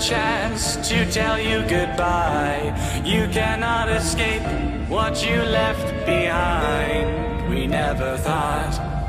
chance to tell you goodbye. You cannot escape what you left behind. We never thought